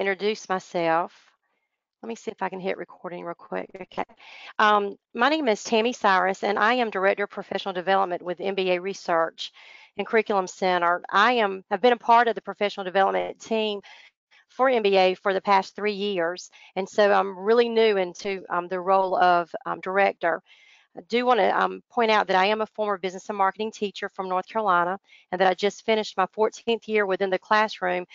introduce myself. Let me see if I can hit recording real quick. Okay. Um, my name is Tammy Cyrus, and I am Director of Professional Development with MBA Research and Curriculum Center. I am have been a part of the professional development team for MBA for the past three years, and so I'm really new into um, the role of um, director. I do want to um, point out that I am a former business and marketing teacher from North Carolina and that I just finished my 14th year within the classroom,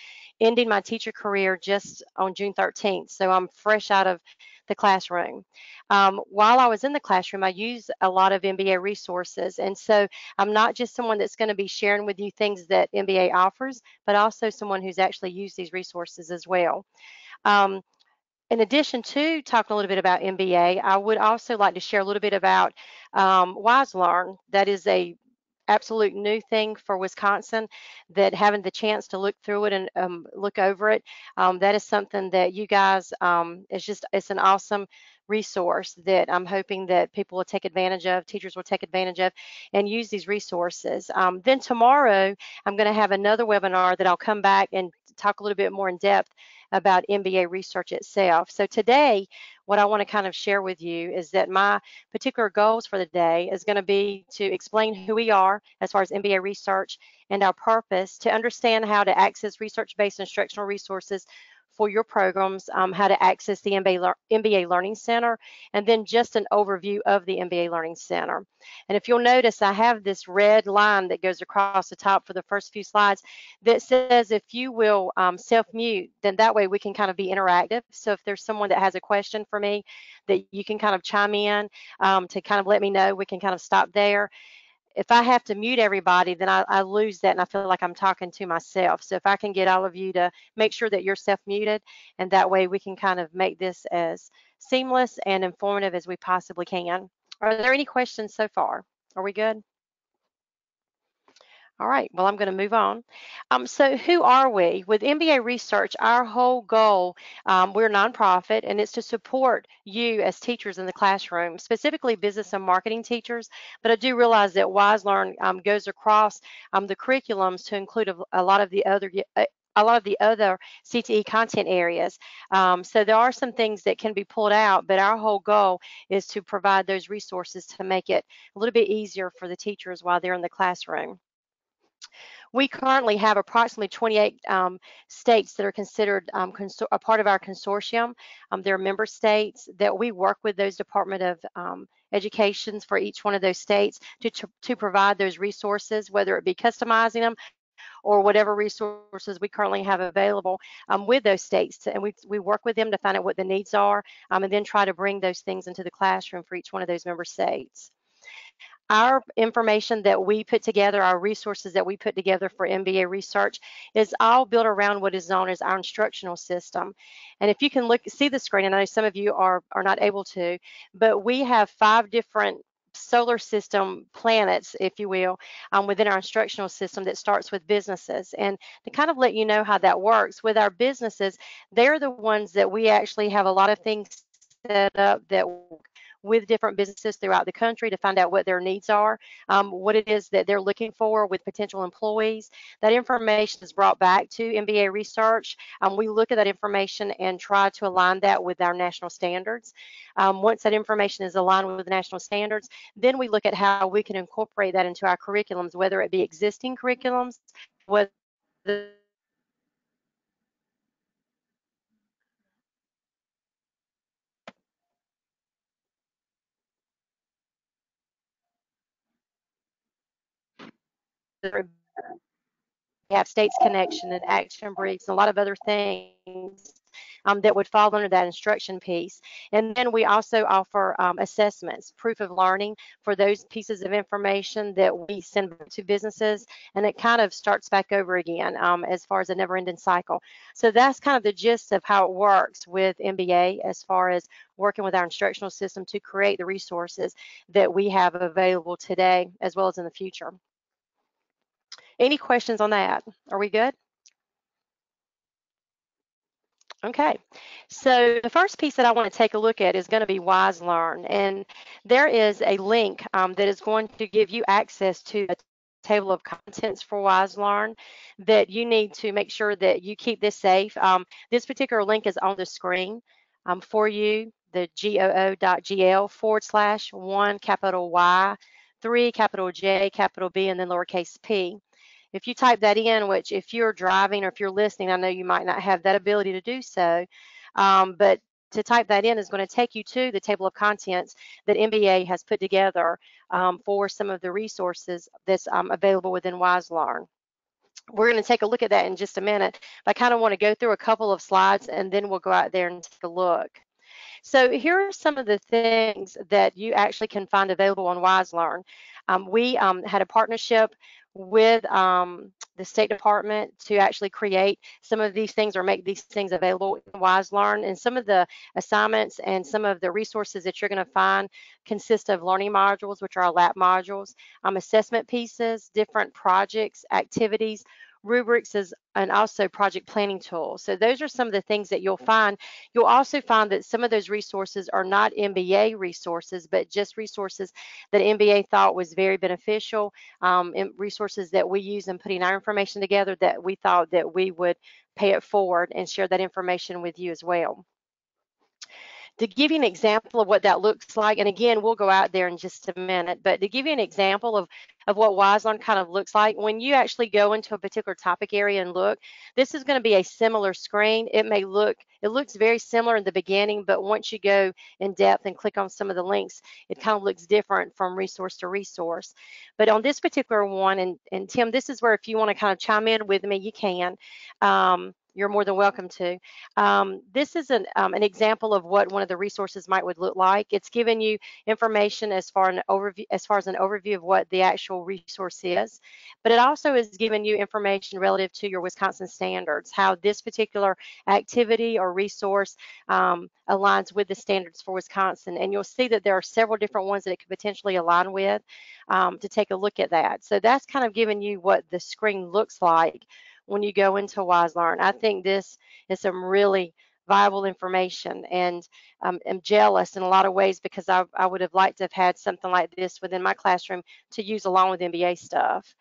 ending my teacher career just on June 13th. So I'm fresh out of the classroom. Um, while I was in the classroom, I used a lot of MBA resources. And so I'm not just someone that's going to be sharing with you things that MBA offers, but also someone who's actually used these resources as well. Um, in addition to talking a little bit about MBA, I would also like to share a little bit about um, WiseLearn. That is a absolute new thing for Wisconsin that having the chance to look through it and um, look over it, um, that is something that you guys, um, it's just, it's an awesome resource that I'm hoping that people will take advantage of, teachers will take advantage of, and use these resources. Um, then tomorrow, I'm going to have another webinar that I'll come back and talk a little bit more in depth about MBA research itself. So today, what I want to kind of share with you is that my particular goals for the day is going to be to explain who we are as far as MBA research and our purpose, to understand how to access research-based instructional resources for your programs, um, how to access the MBA, MBA Learning Center, and then just an overview of the MBA Learning Center. And if you'll notice, I have this red line that goes across the top for the first few slides that says if you will um, self-mute, then that way we can kind of be interactive. So if there's someone that has a question for me that you can kind of chime in um, to kind of let me know, we can kind of stop there if I have to mute everybody, then I, I, lose that and I feel like I'm talking to myself. So if I can get all of you to make sure that you're self muted, and that way we can kind of make this as seamless and informative as we possibly can. Are there any questions so far? Are we good? All right, well, I'm going to move on. Um, so who are we? With MBA Research, our whole goal, um, we're a nonprofit, and it's to support you as teachers in the classroom, specifically business and marketing teachers. But I do realize that WiseLearn um, goes across um, the curriculums to include a, a lot of the other uh, a lot of the other CTE content areas. Um, so there are some things that can be pulled out, but our whole goal is to provide those resources to make it a little bit easier for the teachers while they're in the classroom. We currently have approximately 28 um, states that are considered um, a part of our consortium. Um, there are member states that we work with those Department of um, Educations for each one of those states to, to, to provide those resources, whether it be customizing them or whatever resources we currently have available um, with those states. And we, we work with them to find out what the needs are um, and then try to bring those things into the classroom for each one of those member states our information that we put together, our resources that we put together for MBA research is all built around what is known as our instructional system. And if you can look, see the screen, and I know some of you are, are not able to, but we have five different solar system planets, if you will, um, within our instructional system that starts with businesses. And to kind of let you know how that works, with our businesses, they're the ones that we actually have a lot of things set up that with different businesses throughout the country to find out what their needs are, um, what it is that they're looking for with potential employees. That information is brought back to MBA research. Um, we look at that information and try to align that with our national standards. Um, once that information is aligned with the national standards, then we look at how we can incorporate that into our curriculums, whether it be existing curriculums, whether we have states connection and action briefs and a lot of other things um, that would fall under that instruction piece. And then we also offer um, assessments, proof of learning for those pieces of information that we send to businesses. And it kind of starts back over again um, as far as a never ending cycle. So that's kind of the gist of how it works with MBA as far as working with our instructional system to create the resources that we have available today as well as in the future. Any questions on that? Are we good? Okay, so the first piece that I want to take a look at is going to be WiseLearn, and there is a link um, that is going to give you access to a table of contents for WiseLearn that you need to make sure that you keep this safe. Um, this particular link is on the screen um, for you, the goo.gl forward slash one capital Y, three capital J, capital B, and then lowercase p. If you type that in, which if you're driving or if you're listening, I know you might not have that ability to do so, um, but to type that in is going to take you to the table of contents that MBA has put together um, for some of the resources that's um, available within WiseLearn. We're going to take a look at that in just a minute. But I kind of want to go through a couple of slides and then we'll go out there and take a look. So here are some of the things that you actually can find available on WiseLearn. Um, we um, had a partnership with um, the State Department to actually create some of these things or make these things available in WiseLearn. And some of the assignments and some of the resources that you're going to find consist of learning modules, which are LAP modules, um, assessment pieces, different projects, activities, rubrics is, and also project planning tools. So those are some of the things that you'll find. You'll also find that some of those resources are not MBA resources, but just resources that MBA thought was very beneficial, um, resources that we use in putting our information together that we thought that we would pay it forward and share that information with you as well to give you an example of what that looks like, and again, we'll go out there in just a minute, but to give you an example of, of what WiseLearn kind of looks like, when you actually go into a particular topic area and look, this is going to be a similar screen. It may look, it looks very similar in the beginning, but once you go in depth and click on some of the links, it kind of looks different from resource to resource. But on this particular one, and, and Tim, this is where if you want to kind of chime in with me, you can. Um, you're more than welcome to. Um, this is an, um, an example of what one of the resources might would look like. It's giving you information as far an overview, as far as an overview of what the actual resource is, but it also is giving you information relative to your Wisconsin standards, how this particular activity or resource um, aligns with the standards for Wisconsin. And you'll see that there are several different ones that it could potentially align with um, to take a look at that. So that's kind of giving you what the screen looks like when you go into WiseLearn. I think this is some really viable information and um, I'm jealous in a lot of ways because I, I would have liked to have had something like this within my classroom to use along with MBA stuff.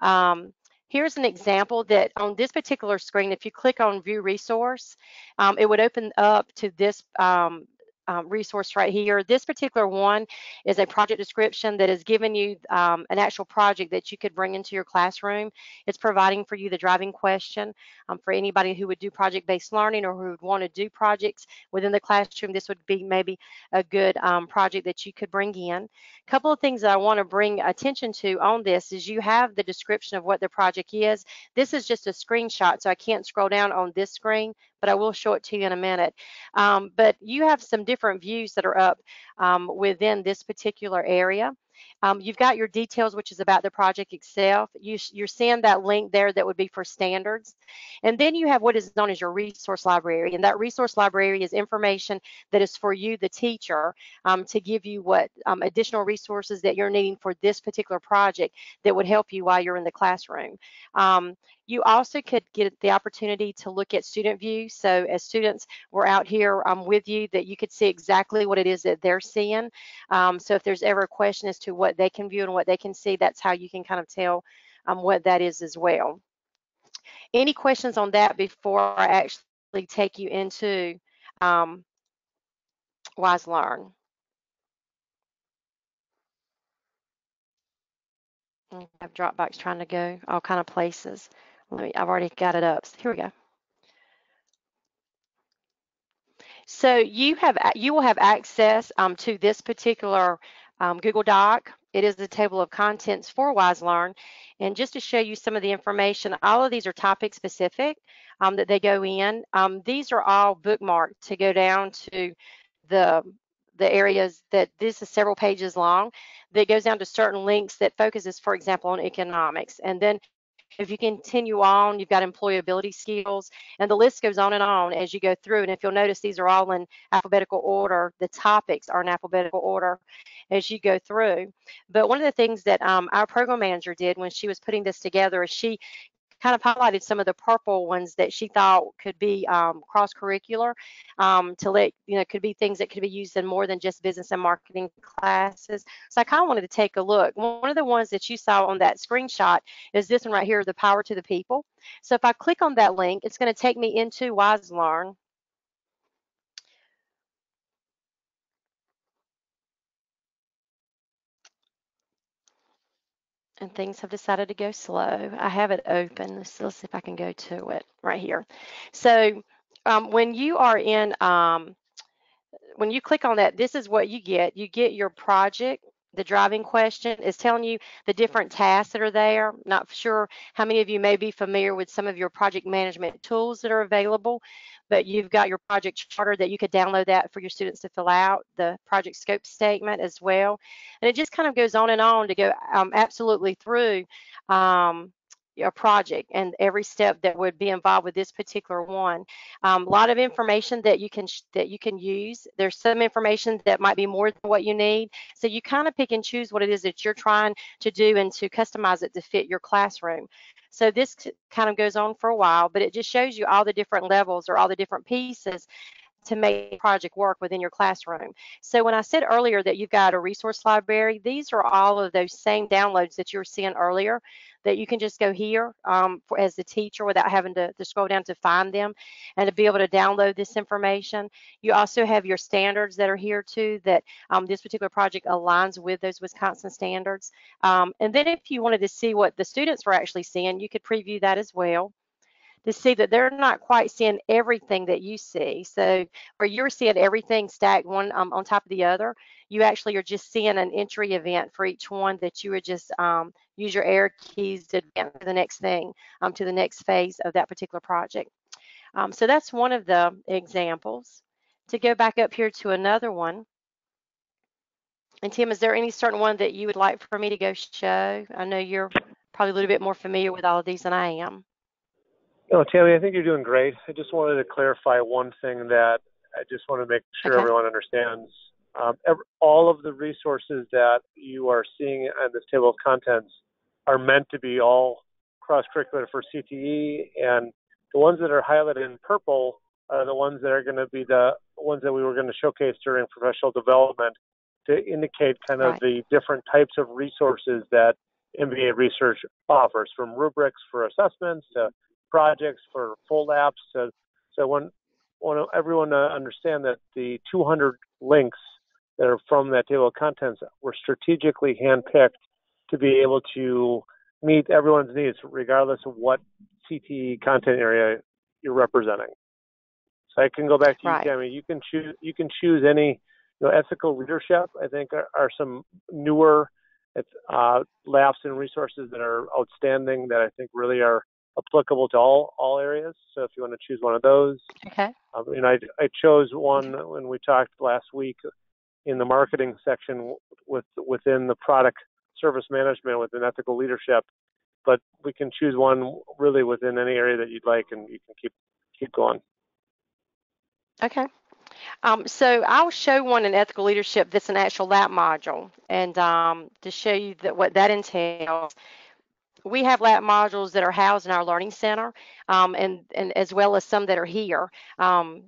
Um, here's an example that on this particular screen, if you click on view resource, um, it would open up to this um, um, resource right here. This particular one is a project description that is giving you um, an actual project that you could bring into your classroom. It's providing for you the driving question um, for anybody who would do project-based learning or who would want to do projects within the classroom. This would be maybe a good um, project that you could bring in. A couple of things that I want to bring attention to on this is you have the description of what the project is. This is just a screenshot, so I can't scroll down on this screen, but I will show it to you in a minute. Um, but you have some different views that are up um, within this particular area. Um, you've got your details, which is about the project itself. You, you're seeing that link there that would be for standards. And then you have what is known as your resource library. And that resource library is information that is for you, the teacher, um, to give you what um, additional resources that you're needing for this particular project that would help you while you're in the classroom. You also could get the opportunity to look at student view. So as students were out here um, with you, that you could see exactly what it is that they're seeing. Um, so if there's ever a question as to what they can view and what they can see, that's how you can kind of tell um, what that is as well. Any questions on that before I actually take you into um, WiseLearn? I have Dropbox trying to go all kind of places. Let me, I've already got it up. So here we go. So you have you will have access um, to this particular um, Google Doc. It is the table of contents for WiseLearn. And just to show you some of the information, all of these are topic specific um, that they go in. Um, these are all bookmarked to go down to the the areas that this is several pages long that goes down to certain links that focuses, for example, on economics. And then if you continue on, you've got employability skills, and the list goes on and on as you go through. And if you'll notice, these are all in alphabetical order. The topics are in alphabetical order as you go through. But one of the things that um, our program manager did when she was putting this together is she kind of highlighted some of the purple ones that she thought could be um, cross-curricular um, to let, you know, could be things that could be used in more than just business and marketing classes. So I kind of wanted to take a look. One of the ones that you saw on that screenshot is this one right here, the power to the people. So if I click on that link, it's going to take me into WiseLearn. And things have decided to go slow. I have it open. Let's, let's see if I can go to it right here. So um, when you are in, um, when you click on that, this is what you get. You get your project. The driving question is telling you the different tasks that are there. Not sure how many of you may be familiar with some of your project management tools that are available, but you've got your project charter that you could download that for your students to fill out, the project scope statement as well. And it just kind of goes on and on to go um, absolutely through um, a project and every step that would be involved with this particular one. Um, a lot of information that you can that you can use. There's some information that might be more than what you need. So you kind of pick and choose what it is that you're trying to do and to customize it to fit your classroom. So this kind of goes on for a while, but it just shows you all the different levels or all the different pieces to make project work within your classroom. So when I said earlier that you've got a resource library, these are all of those same downloads that you were seeing earlier that you can just go here um, for, as the teacher without having to, to, scroll down to find them and to be able to download this information. You also have your standards that are here too that um, this particular project aligns with those Wisconsin standards. Um, and then if you wanted to see what the students were actually seeing, you could preview that as well to see that they're not quite seeing everything that you see. So where you're seeing everything stacked one um, on top of the other, you actually are just seeing an entry event for each one that you would just um, use your arrow keys to advance to the next thing, um, to the next phase of that particular project. Um, so that's one of the examples. To go back up here to another one, and Tim, is there any certain one that you would like for me to go show? I know you're probably a little bit more familiar with all of these than I am. No, Tammy, I think you're doing great. I just wanted to clarify one thing that I just want to make sure okay. everyone understands. Um, every, all of the resources that you are seeing on this table of contents are meant to be all cross-curricular for CTE, and the ones that are highlighted in purple are the ones that are going to be the ones that we were going to showcase during professional development to indicate kind of right. the different types of resources that MBA research offers, from rubrics for assessments to projects for full apps. So, so when, when everyone uh, understand that the 200 links that are from that table of contents were strategically handpicked to be able to meet everyone's needs, regardless of what CTE content area you're representing. So I can go back to right. you, Tammy. You can choose. You can choose any. You know, ethical leadership. I think are, are some newer uh, LAPs and resources that are outstanding that I think really are applicable to all all areas. So if you want to choose one of those, okay. Um, and I I chose one when we talked last week in the marketing section with within the product service management within ethical leadership. But we can choose one really within any area that you'd like, and you can keep keep going. Okay. Um, so I'll show one in ethical leadership that's an actual LAP module, and um, to show you that what that entails we have LAP modules that are housed in our learning center um, and, and as well as some that are here um,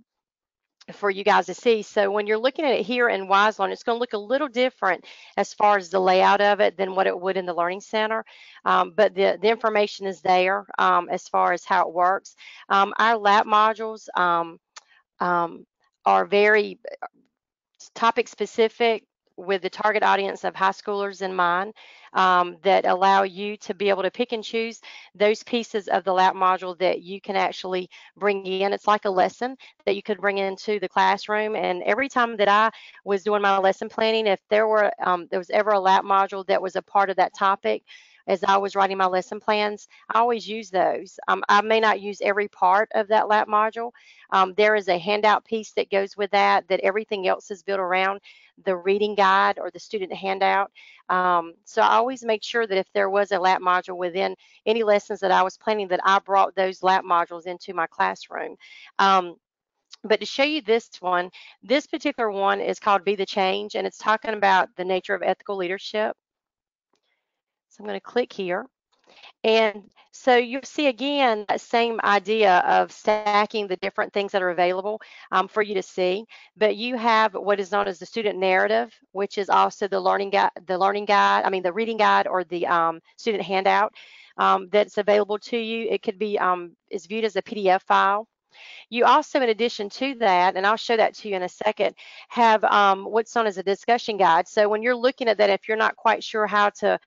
for you guys to see. So when you're looking at it here in WiseLearn, it's going to look a little different as far as the layout of it than what it would in the Learning Center. Um, but the, the information is there um, as far as how it works. Um, our LAP modules um, um, are very topic specific with the target audience of high schoolers in mind um, that allow you to be able to pick and choose those pieces of the LAP module that you can actually bring in. It's like a lesson that you could bring into the classroom. And every time that I was doing my lesson planning, if there were um, there was ever a lab module that was a part of that topic, as I was writing my lesson plans, I always use those. Um, I may not use every part of that LAP module. Um, there is a handout piece that goes with that, that everything else is built around the reading guide or the student handout. Um, so I always make sure that if there was a LAP module within any lessons that I was planning, that I brought those LAP modules into my classroom. Um, but to show you this one, this particular one is called Be the Change, and it's talking about the nature of ethical leadership. So I'm going to click here. And so you see again that same idea of stacking the different things that are available um, for you to see. But you have what is known as the student narrative, which is also the learning guide, the learning guide. I mean the reading guide or the um, student handout um, that's available to you. It could be um, is viewed as a PDF file. You also, in addition to that, and I'll show that to you in a second, have um, what's known as a discussion guide. So when you're looking at that, if you're not quite sure how to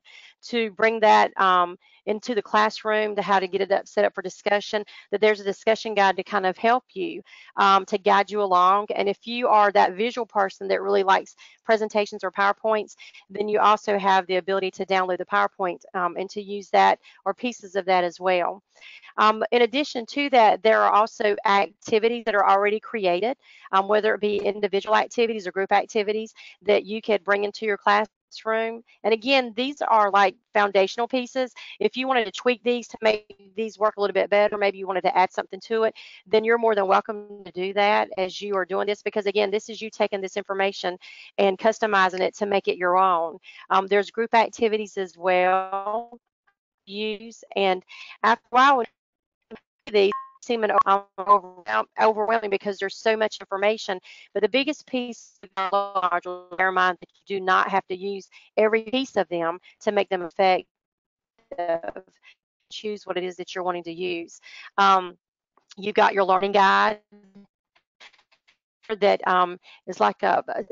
to bring that um, into the classroom, to how to get it up, set up for discussion, that there's a discussion guide to kind of help you, um, to guide you along. And if you are that visual person that really likes presentations or PowerPoints, then you also have the ability to download the PowerPoint um, and to use that or pieces of that as well. Um, in addition to that, there are also activities that are already created, um, whether it be individual activities or group activities that you could bring into your class room. And again, these are like foundational pieces. If you wanted to tweak these to make these work a little bit better, maybe you wanted to add something to it, then you're more than welcome to do that as you are doing this because again, this is you taking this information and customizing it to make it your own. Um, there's group activities as well use and after a while these seem overwhelming because there's so much information. But the biggest piece of modules, bear in mind that you do not have to use every piece of them to make them effective. Choose what it is that you're wanting to use. Um, you've got your learning guide that um, is like a, a,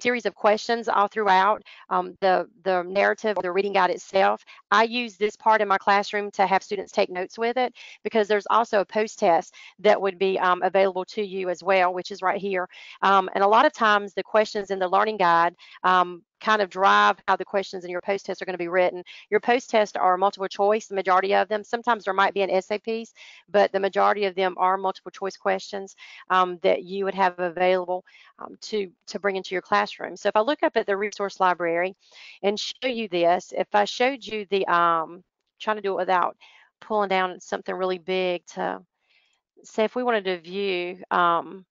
series of questions all throughout um, the, the narrative or the reading guide itself. I use this part in my classroom to have students take notes with it because there's also a post test that would be um, available to you as well, which is right here. Um, and a lot of times the questions in the learning guide um, kind of drive how the questions in your post test are going to be written. Your post tests are multiple choice, the majority of them. Sometimes there might be an essay piece, but the majority of them are multiple choice questions um, that you would have available um, to, to bring into your classroom. So if I look up at the resource library and show you this, if I showed you the, um, trying to do it without pulling down something really big to say if we wanted to view um,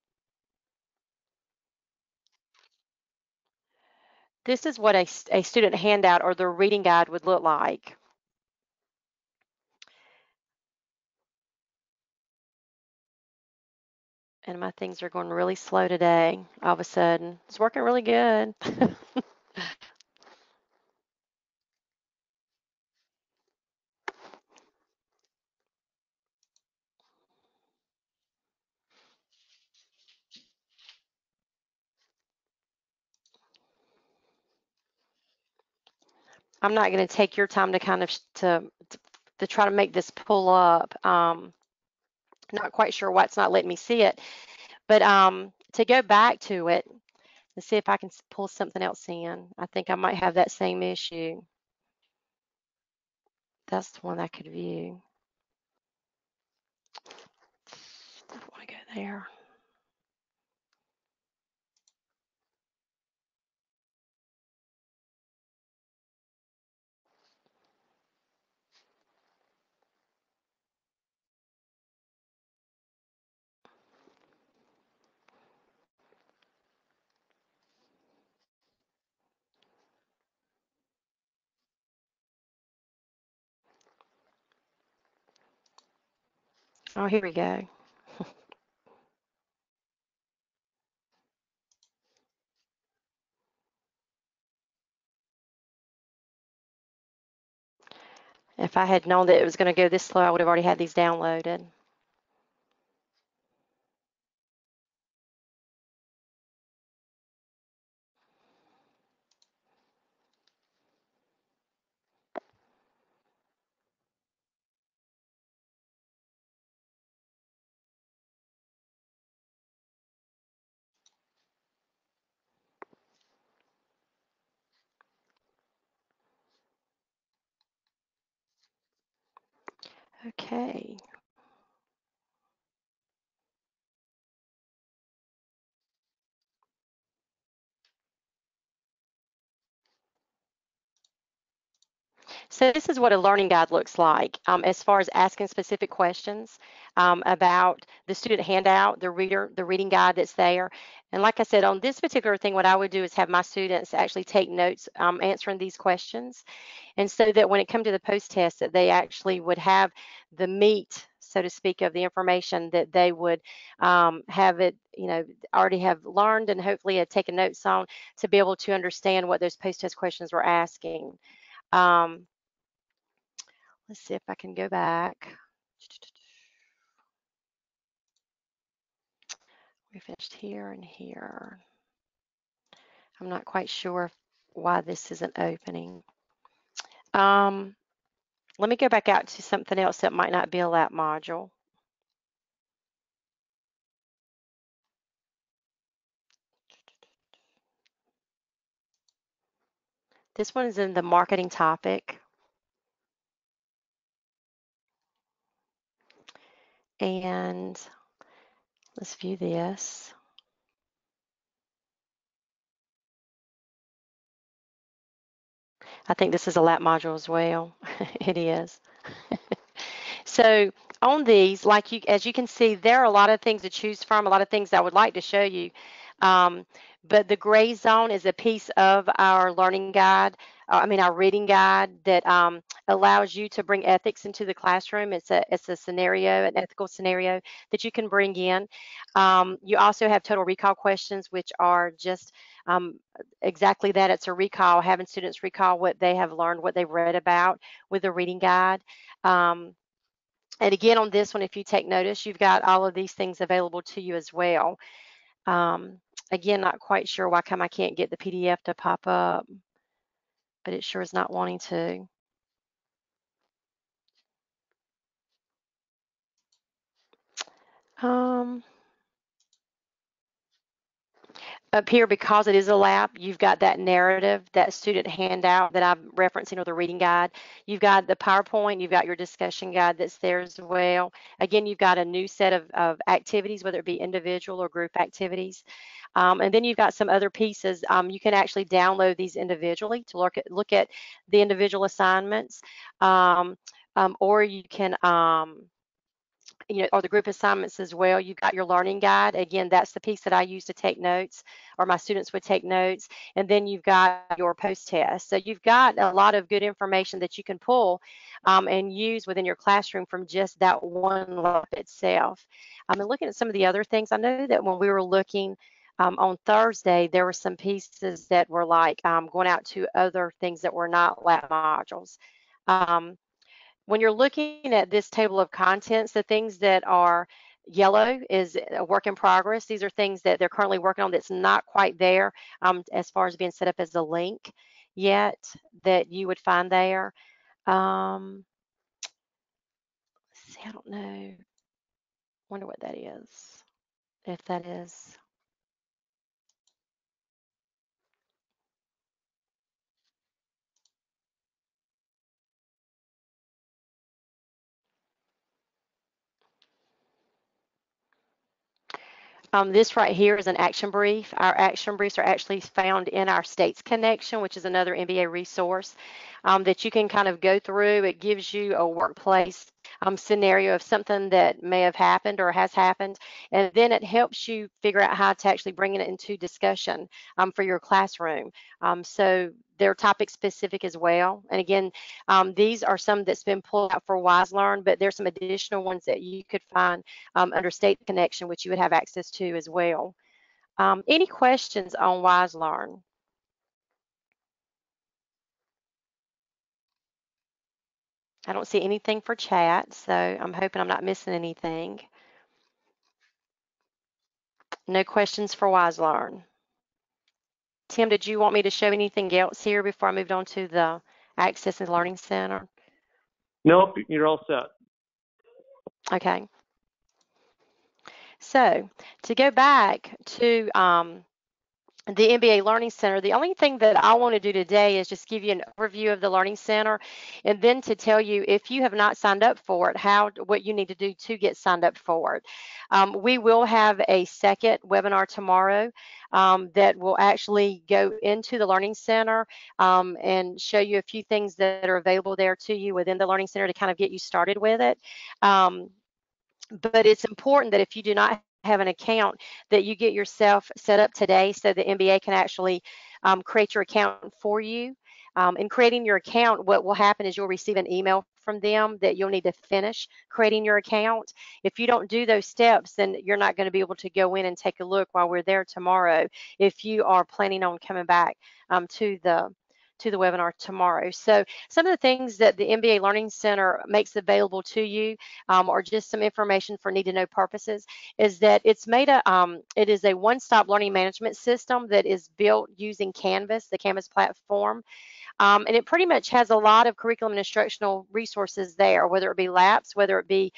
This is what a, a student handout or the reading guide would look like. And my things are going really slow today, all of a sudden. It's working really good. I'm not going to take your time to kind of to, to try to make this pull up. Um, not quite sure why it's not letting me see it, but um, to go back to it and see if I can pull something else in. I think I might have that same issue. That's the one I could view. I want to go there. Oh, here we go. if I had known that it was going to go this slow, I would have already had these downloaded. Okay. So this is what a learning guide looks like um, as far as asking specific questions um, about the student handout, the reader, the reading guide that's there. And like I said, on this particular thing, what I would do is have my students actually take notes um, answering these questions. And so that when it comes to the post-test, that they actually would have the meat, so to speak, of the information that they would um, have it, you know, already have learned and hopefully had taken notes on to be able to understand what those post-test questions were asking. Um, let's see if I can go back. We finished here and here. I'm not quite sure why this isn't opening. Um, let me go back out to something else that might not be a LAP module. This one is in the marketing topic. And let's view this. I think this is a LAP module as well. it is. so on these, like you, as you can see, there are a lot of things to choose from, a lot of things I would like to show you. Um, but the gray zone is a piece of our learning guide, uh, I mean our reading guide that um, allows you to bring ethics into the classroom. It's a it's a scenario, an ethical scenario that you can bring in. Um, you also have total recall questions, which are just um, exactly that. It's a recall, having students recall what they have learned, what they've read about with the reading guide. Um, and again, on this one, if you take notice, you've got all of these things available to you as well. Um, again, not quite sure why come I can't get the PDF to pop up, but it sure is not wanting to. Um, up here, because it is a LAP, you've got that narrative, that student handout that I'm referencing or the reading guide. You've got the PowerPoint, you've got your discussion guide that's there as well. Again, you've got a new set of, of activities, whether it be individual or group activities. Um, and then you've got some other pieces. Um, you can actually download these individually to look at, look at the individual assignments, um, um or you can um, you know, or the group assignments as well. You've got your learning guide. Again, that's the piece that I use to take notes or my students would take notes. And then you've got your post-test. So you've got a lot of good information that you can pull um, and use within your classroom from just that one LAP itself. Um, and looking at some of the other things, I know that when we were looking um, on Thursday, there were some pieces that were like um, going out to other things that were not LAP modules. Um, when you're looking at this table of contents, the things that are yellow is a work in progress. These are things that they're currently working on that's not quite there um, as far as being set up as a link yet that you would find there. Um, see, I don't know. Wonder what that is. If that is Um, this right here is an action brief. Our action briefs are actually found in our States Connection, which is another MBA resource um, that you can kind of go through. It gives you a workplace um, scenario of something that may have happened or has happened, and then it helps you figure out how to actually bring it into discussion um, for your classroom. Um, so they're topic specific as well. And again, um, these are some that's been pulled out for WiseLearn, but there's some additional ones that you could find um, under State Connection, which you would have access to as well. Um, any questions on WiseLearn? I don't see anything for chat, so I'm hoping I'm not missing anything. No questions for WiseLearn. Tim, did you want me to show anything else here before I moved on to the Access and Learning Center? Nope, you're all set. Okay. So to go back to um, the MBA Learning Center. The only thing that I want to do today is just give you an overview of the Learning Center and then to tell you if you have not signed up for it, how what you need to do to get signed up for it. Um, we will have a second webinar tomorrow um, that will actually go into the Learning Center um, and show you a few things that are available there to you within the Learning Center to kind of get you started with it. Um, but it's important that if you do not have an account that you get yourself set up today so the MBA can actually um, create your account for you. Um, in creating your account, what will happen is you'll receive an email from them that you'll need to finish creating your account. If you don't do those steps, then you're not going to be able to go in and take a look while we're there tomorrow if you are planning on coming back um, to the to the webinar tomorrow. So some of the things that the MBA Learning Center makes available to you um, or just some information for need to know purposes is that it's made a, um, it is a one-stop learning management system that is built using Canvas, the Canvas platform. Um, and it pretty much has a lot of curriculum and instructional resources there, whether it be LAPs, whether it be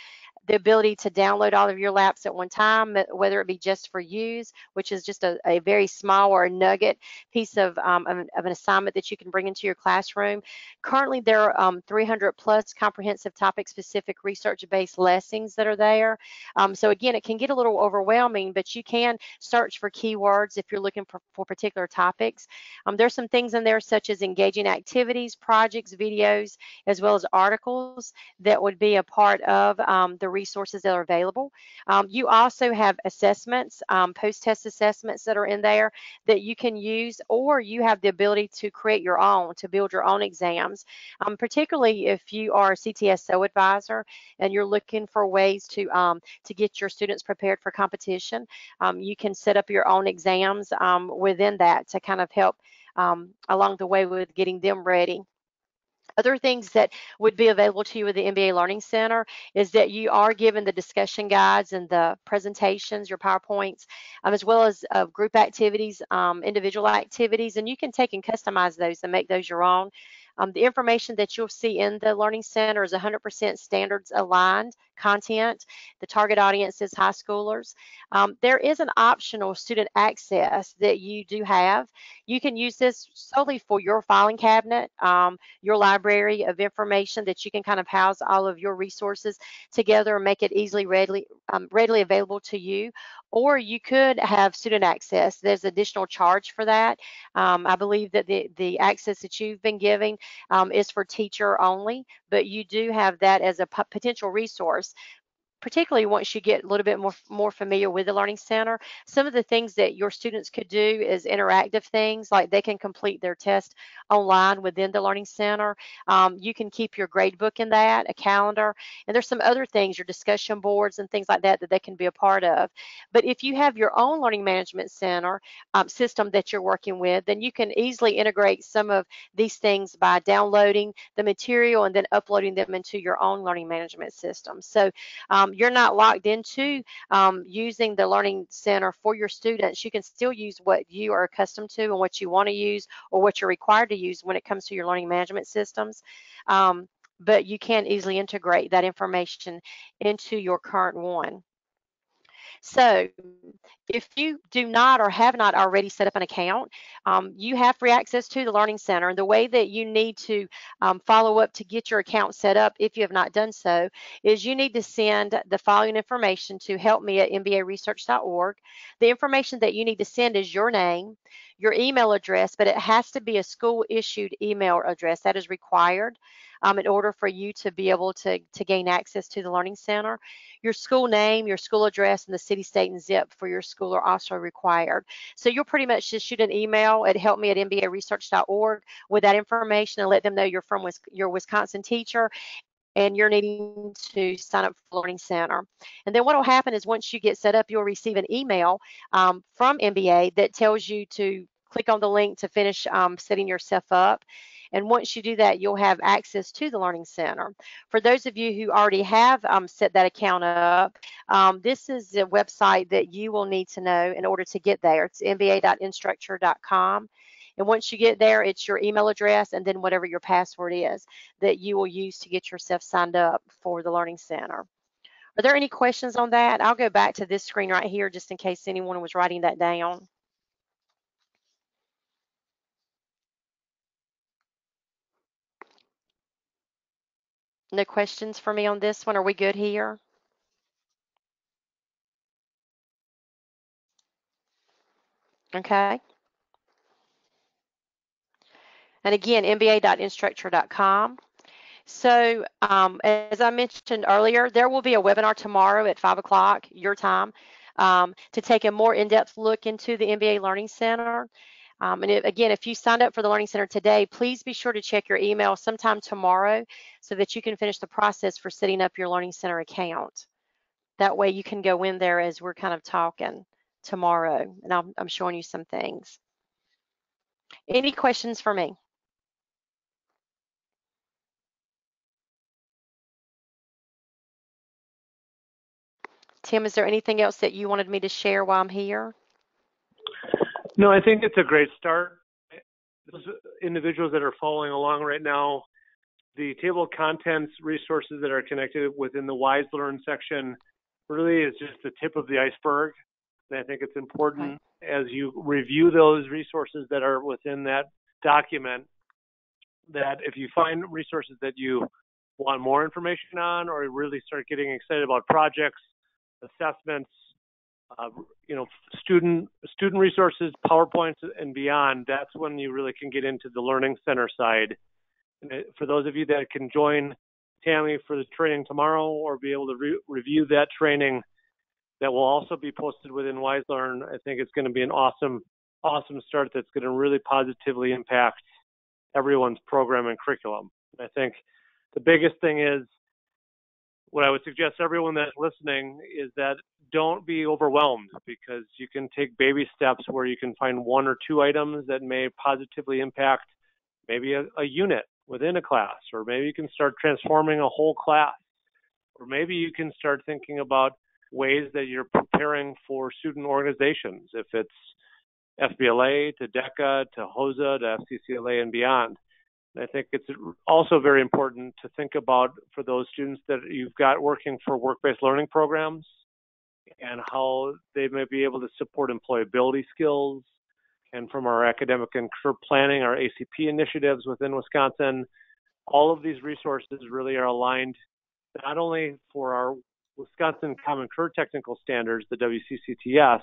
the ability to download all of your LAPs at one time, whether it be just for use, which is just a, a very small or a nugget piece of, um, of, of, an assignment that you can bring into your classroom. Currently, there are um, 300 plus comprehensive topic specific research based lessons that are there. Um, so again, it can get a little overwhelming, but you can search for keywords if you're looking for, for particular topics. Um, there's some things in there such as engaging activities, projects, videos, as well as articles that would be a part of um, the resources that are available. Um, you also have assessments, um, post-test assessments that are in there that you can use, or you have the ability to create your own, to build your own exams, um, particularly if you are a CTSO advisor and you're looking for ways to, um, to get your students prepared for competition. Um, you can set up your own exams um, within that to kind of help along the way with getting them ready. Other things that would be available to you with the MBA Learning Center is that you are given the discussion guides and the presentations, your PowerPoints, um, as well as uh, group activities, um, individual activities, and you can take and customize those and make those your own. Um, the information that you'll see in the Learning Center is 100% standards aligned content. The target audience is high schoolers. Um, there is an optional student access that you do have. You can use this solely for your filing cabinet, um, your library of information that you can kind of house all of your resources together and make it easily readily um, readily available to you. Or you could have student access. There's additional charge for that. Um, I believe that the, the access that you've been giving um, is for teacher only, but you do have that as a potential resource particularly once you get a little bit more more familiar with the learning center some of the things that your students could do is interactive things like they can complete their test online within the learning center. Um, you can keep your grade book in that a calendar and there's some other things your discussion boards and things like that that they can be a part of. But if you have your own learning management center um, system that you're working with then you can easily integrate some of these things by downloading the material and then uploading them into your own learning management system. So um, you're not locked into um, using the Learning Center for your students, you can still use what you are accustomed to and what you want to use or what you're required to use when it comes to your learning management systems. Um, but you can easily integrate that information into your current one. So if you do not or have not already set up an account, um, you have free access to the Learning Center. And the way that you need to um, follow up to get your account set up, if you have not done so, is you need to send the following information to help me at mbaresearch.org. The information that you need to send is your name, your email address, but it has to be a school issued email address that is required um, in order for you to be able to, to gain access to the Learning Center. Your school name, your school address, and the city, state, and zip for your school are also required. So you'll pretty much just shoot an email at helpme at mbaresearch.org with that information and let them know you're from your Wisconsin teacher and you're needing to sign up for Learning Center. And then what will happen is once you get set up, you'll receive an email um, from MBA that tells you to click on the link to finish um, setting yourself up. And once you do that, you'll have access to the Learning Center. For those of you who already have um, set that account up, um, this is the website that you will need to know in order to get there. It's mba.instructure.com. And once you get there, it's your email address and then whatever your password is that you will use to get yourself signed up for the Learning Center. Are there any questions on that? I'll go back to this screen right here just in case anyone was writing that down. No questions for me on this one? Are we good here? Okay. And again, mba.instructure.com. So um, as I mentioned earlier, there will be a webinar tomorrow at 5 o'clock your time um, to take a more in-depth look into the MBA Learning Center. Um, and again, if you signed up for the Learning Center today, please be sure to check your email sometime tomorrow so that you can finish the process for setting up your Learning Center account. That way you can go in there as we're kind of talking tomorrow, and I'm, I'm showing you some things. Any questions for me? Tim, is there anything else that you wanted me to share while I'm here? No, I think it's a great start. Those individuals that are following along right now, the table of contents resources that are connected within the WISELearn section really is just the tip of the iceberg. And I think it's important okay. as you review those resources that are within that document that if you find resources that you want more information on or really start getting excited about projects assessments, uh, you know, student student resources, PowerPoints, and beyond. That's when you really can get into the learning center side. And for those of you that can join Tammy for the training tomorrow or be able to re- review that training, that will also be posted within WISELearn. I think it's going to be an awesome, awesome start that's going to really positively impact everyone's program and curriculum. I think the biggest thing is what I would suggest everyone that's listening is that don't be overwhelmed because you can take baby steps where you can find one or two items that may positively impact maybe a, a unit within a class, or maybe you can start transforming a whole class, or maybe you can start thinking about ways that you're preparing for student organizations, if it's FBLA to DECA to HOSA to FCCLA and beyond. I think it's also very important to think about for those students that you've got working for work-based learning programs and how they may be able to support employability skills. And from our academic and career planning, our ACP initiatives within Wisconsin, all of these resources really are aligned not only for our Wisconsin Common Career Technical Standards, the WCCTS,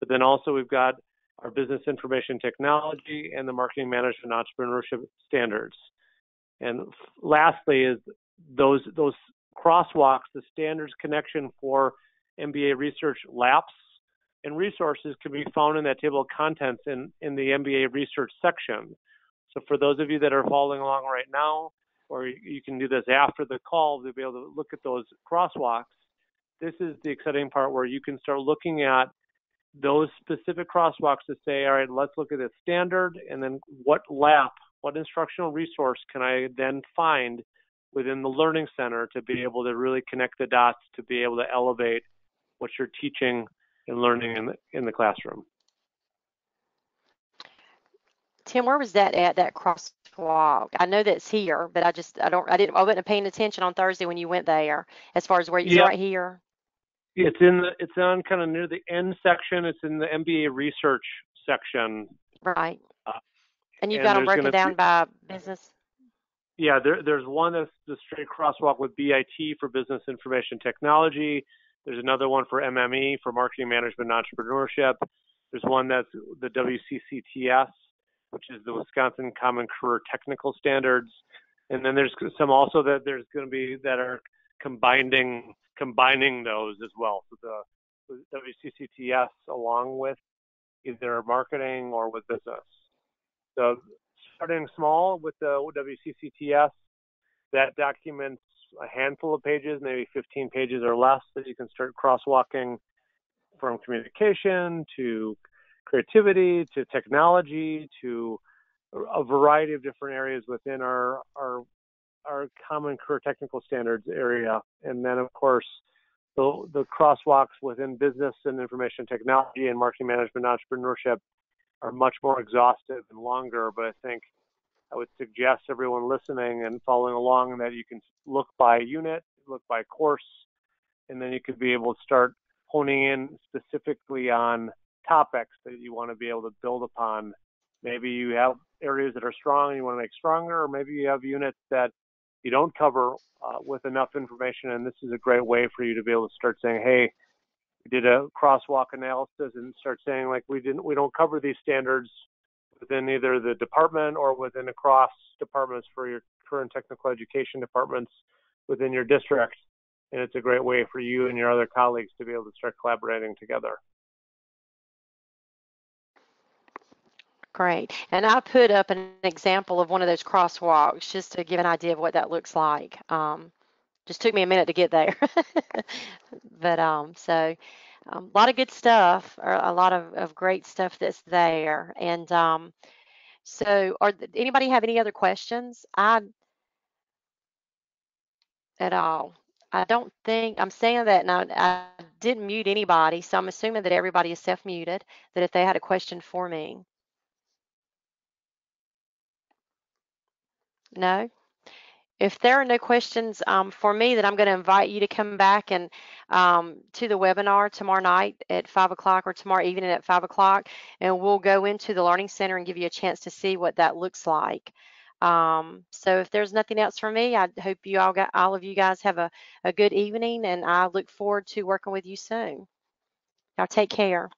but then also we've got our business information technology, and the marketing management entrepreneurship standards. And lastly is those those crosswalks, the standards connection for MBA research LAPs and resources can be found in that table of contents in, in the MBA research section. So for those of you that are following along right now, or you can do this after the call to be able to look at those crosswalks, this is the exciting part where you can start looking at those specific crosswalks to say, all right, let's look at the standard and then what LAP, what instructional resource can I then find within the Learning Center to be able to really connect the dots to be able to elevate what you're teaching and learning in the, in the classroom. Tim, where was that at, that crosswalk? I know that's here, but I just, I don't, I didn't, I wasn't paying attention on Thursday when you went there as far as where you, yep. right here. It's in the, it's on kind of near the end section. It's in the MBA research section. Right. Uh, and you've and got them broken down be, by business. Yeah, there, there's one that's the straight crosswalk with BIT for business information technology. There's another one for MME for marketing management and entrepreneurship. There's one that's the WCCTS, which is the Wisconsin Common Career Technical Standards. And then there's some also that there's going to be that are combining combining those as well. So the, the WCCTS along with either marketing or with business. So starting small with the WCCTS, that documents a handful of pages, maybe 15 pages or less, that you can start crosswalking from communication to creativity to technology to a variety of different areas within our our our common career technical standards area. And then, of course, the, the crosswalks within business and information technology and marketing management entrepreneurship are much more exhaustive and longer. But I think I would suggest everyone listening and following along that you can look by unit, look by course, and then you could be able to start honing in specifically on topics that you want to be able to build upon. Maybe you have areas that are strong and you want to make stronger, or maybe you have units that you don't cover uh, with enough information. And this is a great way for you to be able to start saying, hey, we did a crosswalk analysis and start saying like we didn't we don't cover these standards within either the department or within across departments for your current technical education departments within your district. And it's a great way for you and your other colleagues to be able to start collaborating together. Great. And I put up an example of one of those crosswalks just to give an idea of what that looks like. Um, just took me a minute to get there. but um, so um, a lot of good stuff, or a lot of, of great stuff that's there. And um, so, are anybody have any other questions? I at all. I don't think I'm saying that now. I didn't mute anybody, so I'm assuming that everybody is self-muted. That if they had a question for me. No? If there are no questions um, for me, then I'm going to invite you to come back and um, to the webinar tomorrow night at 5 o'clock or tomorrow evening at 5 o'clock, and we'll go into the Learning Center and give you a chance to see what that looks like. Um, so if there's nothing else for me, I hope you all got all of you guys have a, a good evening, and I look forward to working with you soon. Y'all take care.